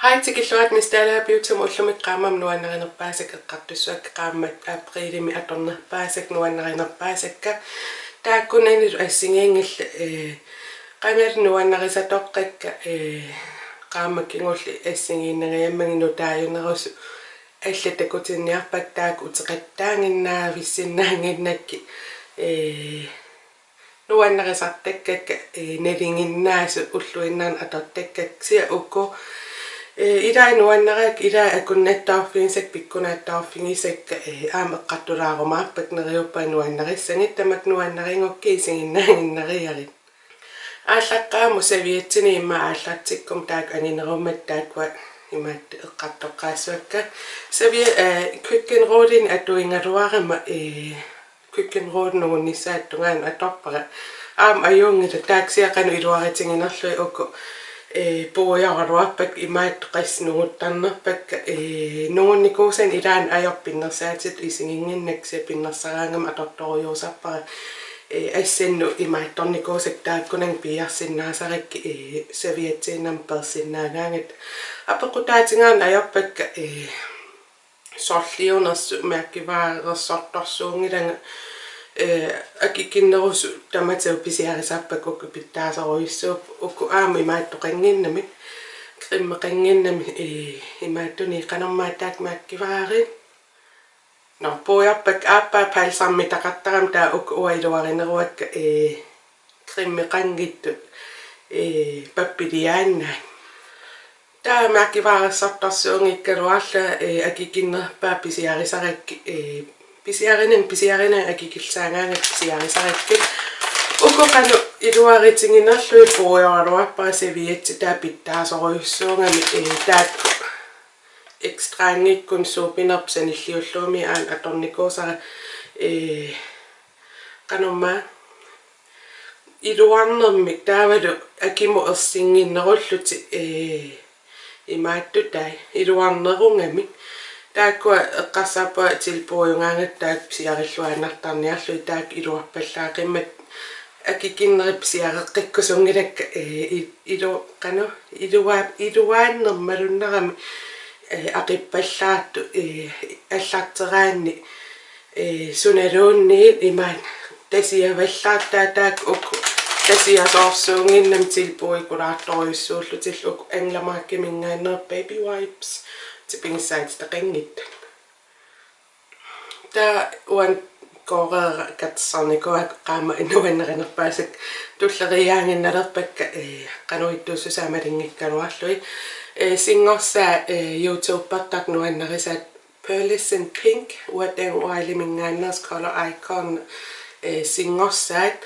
Haitsikilluat mistaalaapiutsum ullumik qaamam nuannarinerpaasak eqqartussuak qaammat aaprilimi atornerpaasak nuannarinerpaasakka taakkunanilu assingiingilla ee qangal nuannarisatorqakka ee qaammakingulli assingiinnagayammaginnu taayunerusu аллатакутинниарпак таак утеқаттаангиннаа виссиннаангиннакки э нуаннерисартаккакка э налингиннаасу уллуиннаан атортаккак сиа укку идай нуаннерак ида акуннаттаарфигисак пиккунааттаарфигисакка аамеққартулаарумаарпак нериуппа нуаннериссангит тамак нуаннерингокки исигиннаангиннериарит ааллаққааму савиатсини имма ааллаатсиккум таак анинерумат тааква имаат эққартоққаассуакка савиа køkkenrådin атуингалуарама э køkkenrådin нугунниссааттунгаан аторпара аам аюнгита тааксиақану илуаритингинерлуи уку puuja on ruoppek imaitu kaisnuut tänne pek nuun niinku sen idän ajopinnassa et sit isingin enneksi pinnassa ajamme tottoo jo sapa ei sen nu imaitu niinku sit täykkönen piia puhujaharuappek imaettuqais nuuttarnerpakka nuunnikuusen ilaan ajorpinnarsaatsit isinginginnaksi pinnarsaraangam atortorujuusappara assennu imaettornikuusek taakkunan piarsinnaasarikki saviatsiinnam persinnaagaangat apequtaatingaan ajorpakka sorliunersu meakkivaarersortorsuungilanga акикиннерус таматау писиарисааппак укку питтаасеруиссууп укку аами мааттоқангиннами криммеқангиннами э имааттуни қанормаатаак мааккиваари. Но пояппак ааппа палсарми тақаттарам таа укку уайлуаринеруакка э криммеқангиттут э паппилиааннаа таа мааккиваарissartarsuungikkaluarla э акикиннерпаа писиарисаракки э писиаринан писиаринан акикилсаагаангат писиарисаракки укоқану илуаритингинерлуи пуйоруарпара севиатси таа питтаасоруйуссуунгами э таакку экстраангиккун суупинерп саниллиуллууми аан аторникуусара э каномма. Илуарнерми таавалу акиму ерсингиннеруллути э имааттутай. Илуарнерунгами тааккуа эққарсааппа тилпуйунгаангат таак сиариллуаннартарниарлуи таак илуарпаллаақиммат акикиннерип сиареққиккусунгилакка э илу қано илуаа илуааннермалуннерами э ақиппаллаатту э аллаартераанни э суналуунни имаан тасиаваллааттаа таак укку тасиасоорсуунгиннам тилпуи кулаарторюссууллутиллук англамааккимингааннер baby wipes типингсаат тақингит та уан кореера катсарникуа qaama инуаннеринерпаасак туллериаангинналерпакка э кануиттууссусаамалингиккануарлуи э сингорсаа э youtube-паттак нуаннерисаат pearlescent pink уатэн уайлимингааннерс color icon э сингорсаат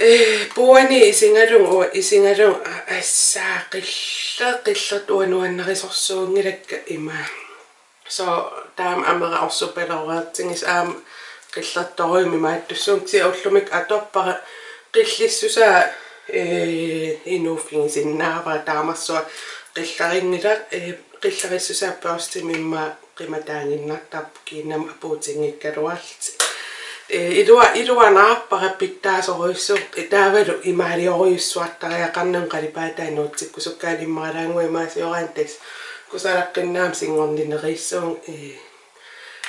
э буани исингалун уа исингалун ассаа qilla qillat уануаннерисорсуунгилакка има so таам амера орсупалеруаатсигис аам qillattoruimi maattussuungsi ullumik atorpara qillissusaa э инууффигисиннаава таамассуа qillarinnila э qillarissусааппаустимимма qimataanginnartarp kiinnam apuutiнгиккалуарлти э илуа илуанаарпара питтаасоруиссу таавалу имаалиоруйуссуартариақарнам қалипаатааnuutsikkusukkaalimmаралаангуи маасиораантас кусалаққиннаам сингорнинериссуун э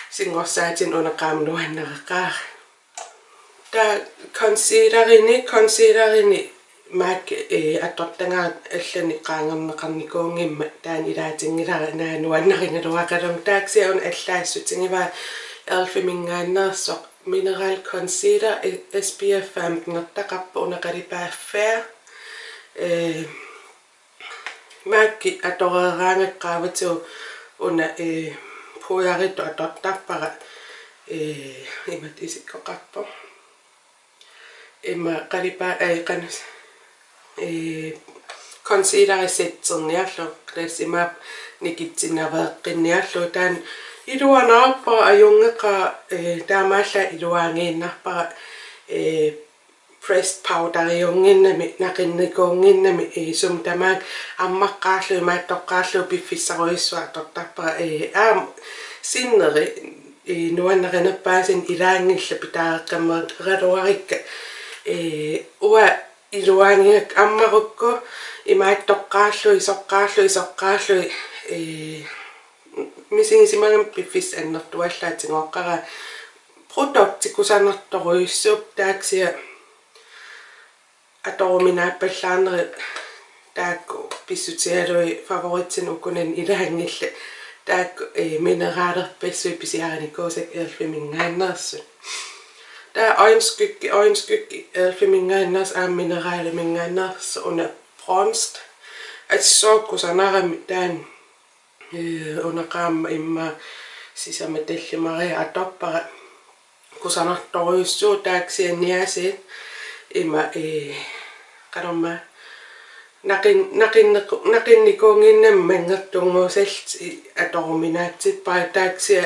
сингорсаатин унеқаамнуаннеқаа та консилеrini консилеrini маак э аттортангаат аллани qaangerneqarnikuungimma таан илаатингилара наануаннарингалуақалум тааксиаун аллаассутингива элфимингааннерсоқ mineral concealer SPF 15 нертақарпа унеқалипааффаа э маакки аторераангаккааватиу уна э пуяриту атортарпара э имат исиккоқарпо имма қалипаа ай канас э консилерисетсерниарлу классимаап никитсинавеэққинниарлу таан илуанаарпа аюнгеқа э таамаалла илуаангииннарпара э pressed powder юнгиннами нақинникуунгиннами э сум тамаак аммаққаарлу имааттоққаарлу пиффиссаруиссуа тортарпара э аам синнери э нуаннеринерпаасин илаангилла питааэққаммаа ралуарикка э уа илуаангиак аммарукку имааттоққааллуи соққааллуи соққааллуи э мисингисимагам пиффис аннертуаллаатингоққара продуктикусанерторуйссууп тааксиа аторуминааппаллаарнери таакку писсутиалуи фаворитсин укунан илаангилла таакку э минералерписсуи писиараникуусак элфимингааннерсут таа оинскykki oinskykki элфимингааннерс аа минералимингааннерс уна bronzt атсооккусанарами таан э унақаама имма сисама таллимари аторпара кусанарторуйуссуу тааксианниасиит има э канамма нақин нақиннеқу нақинникуунгиннам мангертунгуусалти аторуминаатсит паа тааксиа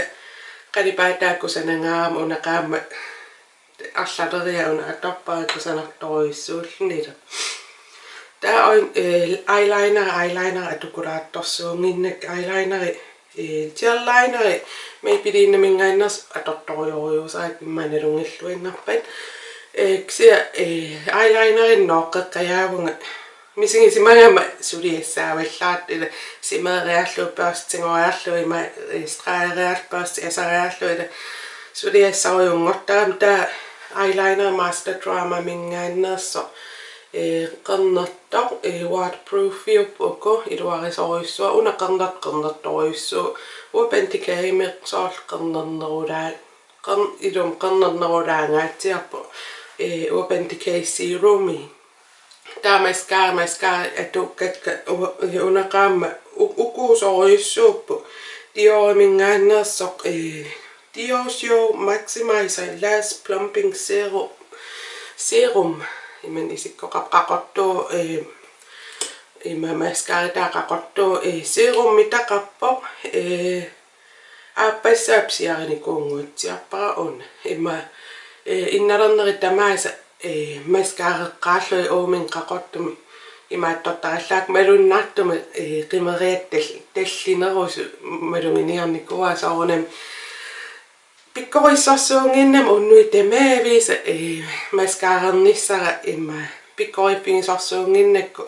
қалипаатааккусанангаама унақаама арлалериа уна аторпара Кусанарторуйуссууллунила таа он eyeliner eyeliner аtukулаатторсуунгиннак eyeliner э gel-liner maybe динна мингааннерс аторторюориусаак имманалунгиллуиннарпат э ксиа э eyeliner ноққеққаяавунга мисинги симагама сулиассааваллаат ила симереарлу паастингориарлу има страареарлпаасти асареарлу ила сулиассаруйунгортаам таа eyeliner master drama Eh, kannattaa eh, e waterproofi uppoko iduarisoissua una kannat kannat kannattoissu uopenti keime saal kannan kannannoudaa kan idum kannannoudaa ngaitsiapo e eh, uopenti keisi rumi tämäs kämäs kä etu ketkä una kamma ukuusoissuuppu tioimingään sok e Diosio Maximizer Less Plumping Serum Serum iman isikkoqaqqaqortu e ima maskaritaqaqortu e serum mitaqappoq e aappassaapsiarinikuunguutsiarpara un ima e innalerneri tamaasa e maskaareqqaallui uumin qaqortumi имааттортараллаак малуннаартума э qimeriat таллинерусу малунгиниарникуа соорнам pikkorissorsuunginnam unnui temaavisa e maskaaranissara imma pikkorippingisorsuunginnakku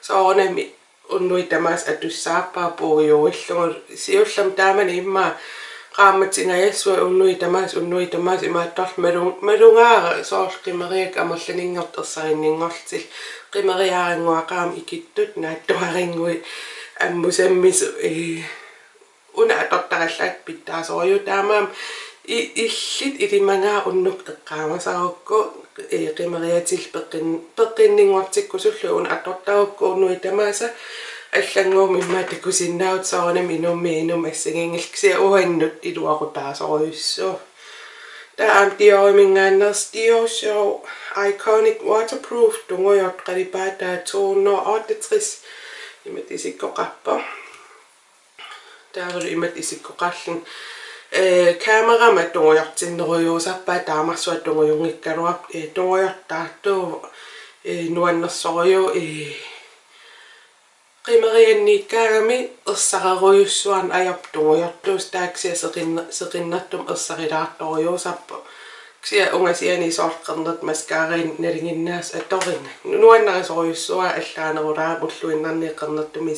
soornami unnui tamas atussaappa puujuullungu siullam taamani imma qaammatingajassua unnui tamas unnui tamas imaattorl malung malungaara soorl qimeriak amerlaninngert ersarinningortil qimeriaaranguaqaam ikittut naattuaringui ammusammisu e una atortarallaak pittaasorju taamaam иллит илимангаа уннук эққаамасарукку э қимериатил пеққин пеққиннингуартиккусуллу уна аттортарукку уннуи тамааса аллангуум иммаатаккусиннаут соорнам инумми инум ассагингилксиа уаннут илуақутаасоруйуссуу таам диоримингааннерс дио show iconic waterproof тунгуйот қалипаата 268 имат исиккоқарпа таавал имат исиккоқарлун э камерама тунгуйортиннеруйуусарпаа таамарсуа тунгуйунгиккалуап э тунгуйортаартуу э нуаннерсориу э qimerianniikkaagami ersareruйuссуан ajap tuнгуйортуус тааксиа сеқинна сеқиннартум ерсариlaartoriuusarpu ксиа унгасиани соорқернерт маскаарин налингиннаас аторинга нуаннерисориуссуа аллаанерулаа муллуиннарниэққернертуми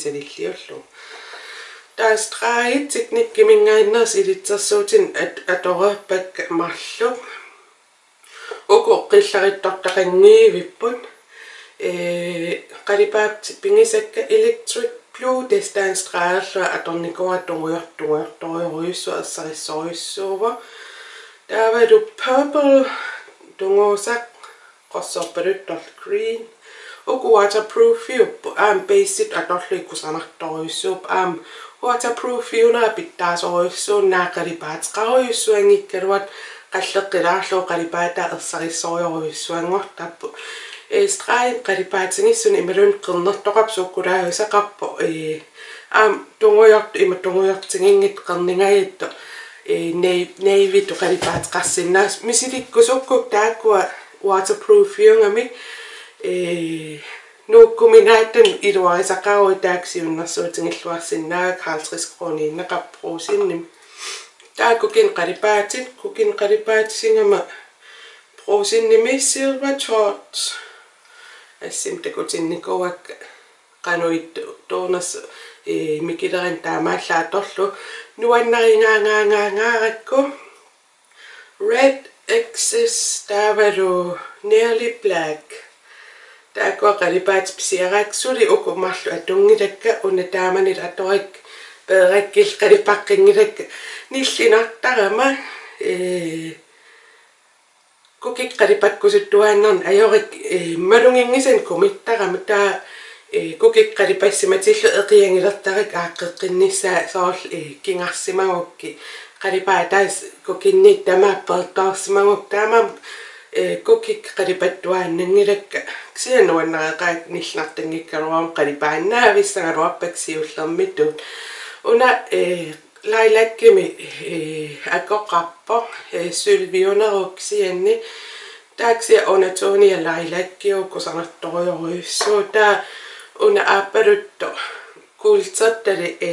салиллиуллу таастрааит teknikkimingainnas ilitsersuutin at atorappak marlu uku qillarитторtaqangiivippun э qalipaapt pingisakka electric blue distance straalua atornikua tunguyortunguyortoriuruissu ersarissoruissuuva taavalu purple tunguusak qossorpaluttorl green. Uku waterproof iuppu aam basic atorluikkusanartoriussuup aam waterproof iuna pittaasoruissuun naaqalipaatqaruissuangikkaluat qalleqqilaarluu qalipaata ersarissoruissuangortappu e strain qalipaatingissun imalun qernertoqap sukkulaayusaqarpu e aam tungujort ima tungujortingingit qerningajittu e navy tu qalipaatqarsinnaas misilikkusukkuk taakkua waterproof iungami e нууккуминааттан илуарисақарui тааксиуннэрсуутингиллуарсиннааг 50 кронииннеқарпруусинним таа кукин қалипаатит кукин қалипаатисингама пруусинними silver torch ассим такутинникуак qanuit tuunas e mikilerin taamaallaatoрлу nuannaringaangaangaarakku red excess taavalu nearly black taakua qalipaat pisiaraksuli ukumarlu atungilakka una taamanit atorik peerakkil qalipaqqingilakka nillinartarama ee kukik qalipakkusuttuaannerni ajorik malunginngisen kumittaramu taa kukik qalipaissimatillu eqiangilertarik aaqqeqqinnissaa soorl kingarsimagukki qalipaa taas kukinniit tamaappertaarsimaguk taamam kukik qalipattuaannangilakka kisianuannaqaaq nillartangikkaluam qalipaannaavissagaluarpaksiullermittuut una lailakkimi akoqarpo sylvioneruksianni taaksia onatonia lailakkiu kusartorioruissuu taa una aapalutto kuultertali e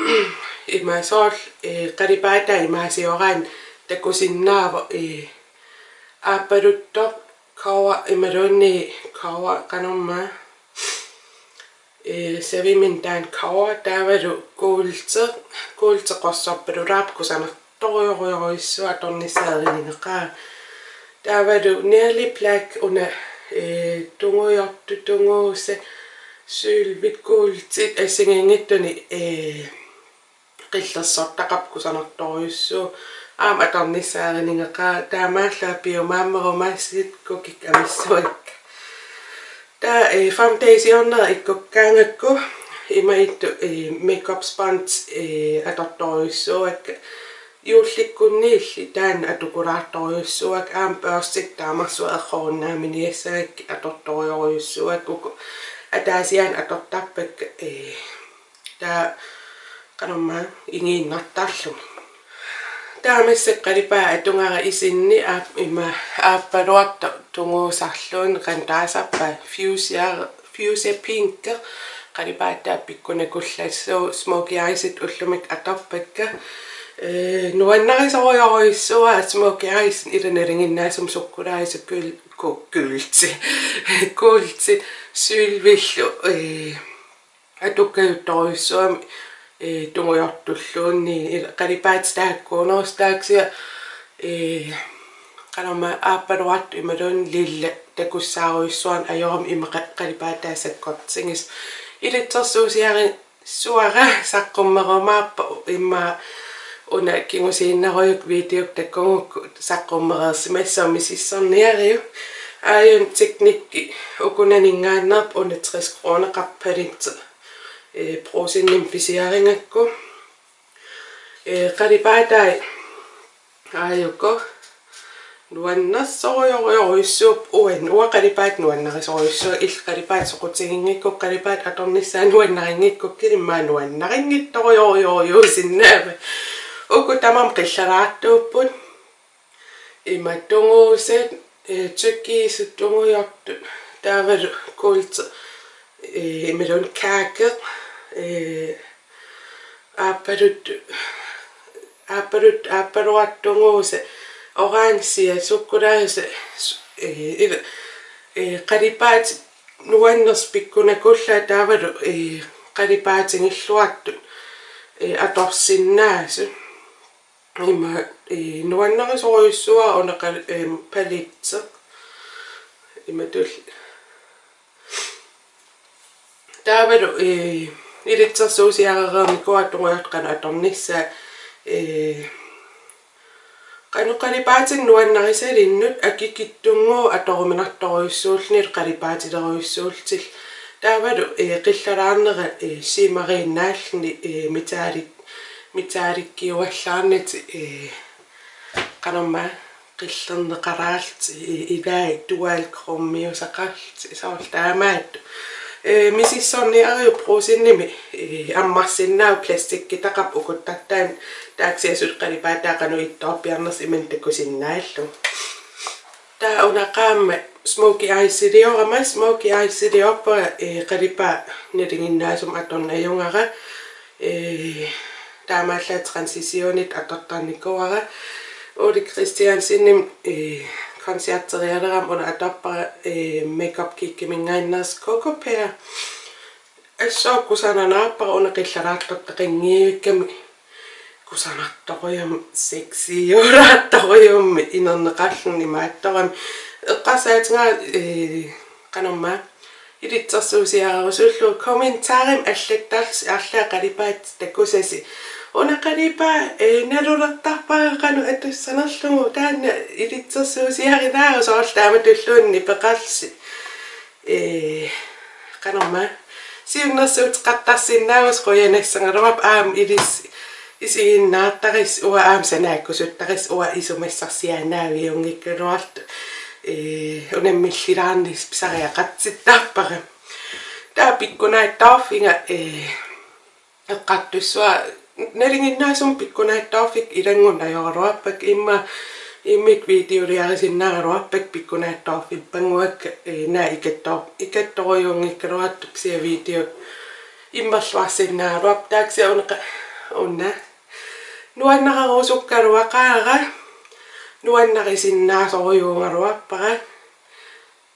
imasool e qalipaata imaasioraan takusinnaavo e aapalutto kawa imalunni kawa qanormaa э севиминтаан кава таавалу куулте куулте qossarpalulaap kusanertoriorioriissua tornissaeriningеqaa таавалу nearly black una э тунгуйорту тунгуусе суулвит куултит ассигингиттуни э qillersortaqap kusanertoriussuu aama tornissaeriningеqaa таамааллаа пиумааммерумаассит кукик амиссуак ta e foundationna ikkukkaangakku imaittu e makeup sponge e atortoriussuak юулликкунниилли таан атукулаартторюссуак аам пёрстик таамарсу эрхоруннааминиассагак аторториориуссуак уку атаасиан атортарпак э таа канамма ингииннартаарлуми таамассаққалипаа атунгара исинни аа има ааппалуарта тунгуусарлуун qantaasarpa fuchsia fuchsia pink qalipaataa pikkunakуллассуу smoky eyes-it ullumik atarpakka э нуаннарисориориссуа smoky eyes иланерингиннаасум суккулаису кул култи култи сюлвиллу э атуккаюториссуами e, tungujortulluunni qalipaatstaakkuunerustaaksiga e qalarma aappaluart imaluun lille takussaaruyissuan ajorum ima qalipaataasakkortsingis ilitsersuusiari suara saqqummerumaappa imma on kingusiinnarujuk videok takkunguk saqqummereersimassaami sissorniariu aajun tiknikki ukunaningaannerp 30 kroner qappalitse э просинним писиарингакку э qalipaatai ааюко nuannassorioriorисsuup uan uaqalipaat nuannarisorисsuа иллqalipaat soqutigiнгikku qalipaat atornissaa nuannaringikkukki immaa nuannariнгittoriorioriusinnaava uku tamam qillaraattuupput imattunguuset tykkiisuttunguyortu taavalu kuulta imalun kaakеq aappalut aappalut aappaluattunguuse oransia sukkulaase ila qalipaat nuanners pikkunakulla taavalu qalipaatingilluartut atorsinnaasu ima nuannerisoruissua uneqa palitse imatul taavalu ilitsersuusiarereermi kuatunguartqana atornissaa э qanqalipaatin nuannarisalinнут акикиттунгуу аторуминарторуйссуулнил qalipaatileriussuultil таавалу э qillalаарнера э симарииннааллни э митаалик митааликкиуаллаарнати э qanamma qillerneqaraalt ivaa dual krommiusaqarlt saul taamaat э мисиссорниариу просинними э аммарсиннаа пластиккитақап укуттартаан тааксиасут қалипаатаақану иттоорпиарнерс иман такусиннааллу таа унақаама smoky eyes силиорама smoky eyes силиорпа э қалипа нилингиннаасум аторнаюнгара э таамааллаа трансисионит атортарникуара Оли Кристиан синним э konserteriaram una atappara e makeup kikkimingainnas koko pea asso kusananaapara una qillaraattortaqingiivikkami kusanartoquyam sexy uraattoquyummi inerneqalluni maattorami eqqasaatinga e qanorma илитсерсуусиаруsullu комментарим аллаттарс арлаа қалипаат таккусаси унақалипа э налулертарпаагақану атуссанерлугу таанна илитсерсуусиаринаагу соорлаама туллуунни пеқарси э канорма сиуннерсуут қаттарсиннаагус қуянассангалуап аам илис исигиннаартарис уа аам санааккусуттарис уа исумассарсианаави э унаммиллилаарнис писариақатситтаарпара таа пиккунааттаарфинга э эққаттуссуа Näin sun pikkunäitä fick i den gunda jag råpek imma i mitt videoriari sinna råpek pikkunäitä fippanguak nä iketto iketto jong ikroatuksia video immalluar sinna råptaaksia on onna nuannaqaruusukkaruaqaaqa Tämä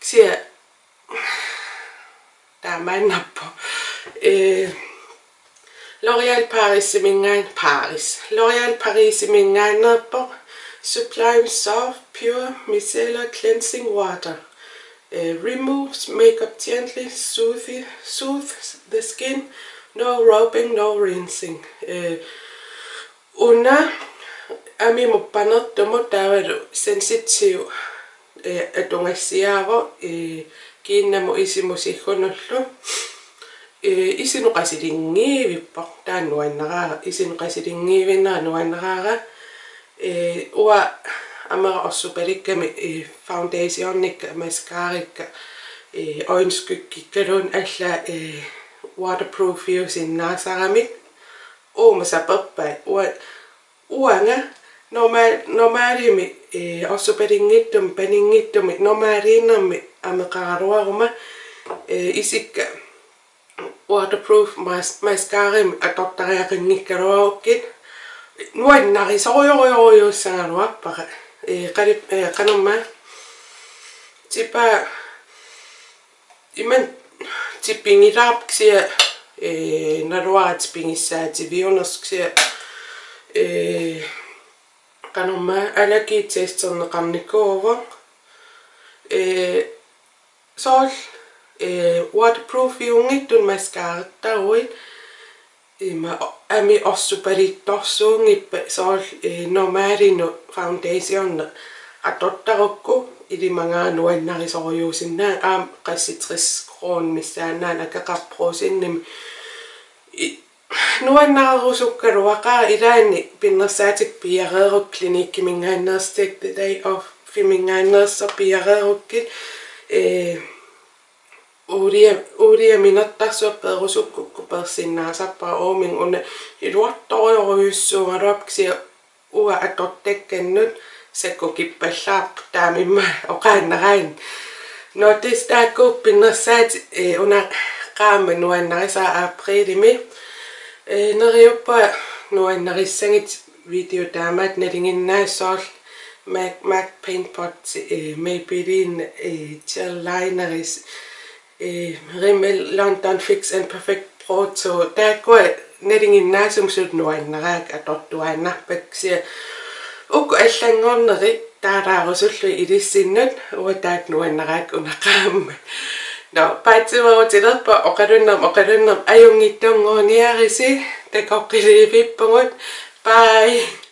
sia taamaannappo ee L'Oréal Paris simingaan Paris. L'Oréal Paris simingaannerpo Sublime Soft Pure Micellar Cleansing Water. Eh, uh, removes makeup gently, soothe, soothes the skin, no rubbing, no rinsing. Uh, una ami mo panot tomo tawaru sensitive uh, atungassiaavo uh, kiinna mo Eh, isinu qasidi ngeevippoq taannuannaraaqa isinu qasidi ngeevennaannuannaraaqa ee eh, ua amara orsupalikkami eh, foundationnikka mascarikka ee oinskykkikkaluun alla ee waterproof usinnaasarami uumasapeppa ua uanga normal normalimi ee orsupalinngittum paninngittum normaliinnermi ameqaraluaruma ee isikka waterproof mascarim atottariaqinngikkaluarukkit nuannarisorujorujorujussangaluarpaqa e qalip e qanumma tipa iman tippingilaarpksia e naluarat pingissaativiunersksia e qanumma alakiitseisтернеқарникууво э соол Øh, eh, waterproofing dun mascara taoin ima ami ossupalittorsuun ippa sool normaalinu foundation atortarukku ilimangaa nuannarisorujuusinnaa aam qassitris kroon missaannaan akaqarpruusinnim nuannaarusukkaluaqaa ilaanni pinnersaatik piareeruk klinikki mingaannerstek the day of fimingaannerser piareerukkil eh uudie, uudieminat tässä perus ukkukkupörssinä sapa omin onne iduattoroyyssu adoptio ua et ole tekennyt se kukippe saaptaa mimma okainna rain. No tistä kuppinnassa et una kaamme nuennarisa aprilimi. Nari jopa nuennarissangit videotaamat nelingin näisol Mac Mac Paintpot Maybellin Chill Lineris Øh, i Rimmel London fix en perfekt brot, så der går netting gymnasium 17 år en ræk, at dot du er nappet, siger, og alle ngånderi, der er også i det sinnet, og der er nu en ræk under kramme. Nå, bare til mig til det, bare og kan om, og kan om, er jo ikke dumme, og nærrisi, der går ikke i vippen, bye.